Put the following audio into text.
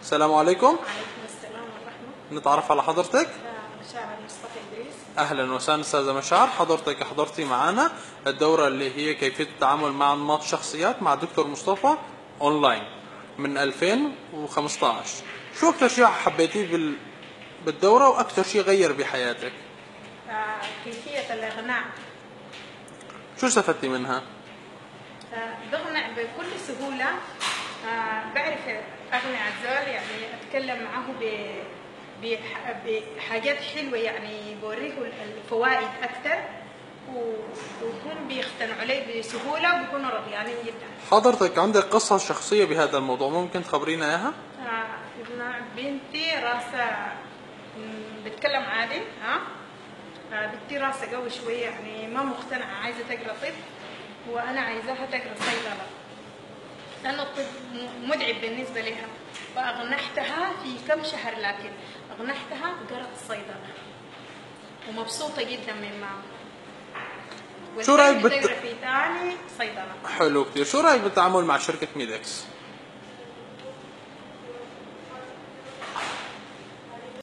السلام عليكم. وعليكم السلام ورحمة. نتعرف على حضرتك. الله مشاعر مصطفى إدريس. أهلا وسهلا استاذه مشاعر. حضرتك حضرتي معنا الدورة اللي هي كيفية التعامل مع أنماط شخصيات مع دكتور مصطفى اونلاين من 2015 شو أكثر شيء حبيتيه بال... بالدورة وأكثر شيء غير بحياتك؟ آه، كيفية الإقناع شو استفدتي منها؟ آه، بقنع بكل سهولة آه، بعرف أقنع الزول يعني أتكلم معه بحاجات حلوة يعني بوريه الفوائد أكثر و- وهم بيقتنعوا عليه بسهولة وبيكونوا رضيانين جدا. حضرتك عندك قصة شخصية بهذا الموضوع ممكن تخبرينا إياها؟ آه، ابن بنتي راسها بتكلم عادي ها آه، بنتي راسها قوي شوية يعني ما مقتنعة عايزة تقرأ طب وأنا عايزاها تقرأ صيدلة لأنه الطب متعب بالنسبة لها فأغنحتها في كم شهر لكن أغنحتها قرأت الصيدلة ومبسوطة جدا من معه. شو رأيك والحين بت- في تاني صيدلة حلو كثير شو رأيك بالتعامل مع شركة ميدكس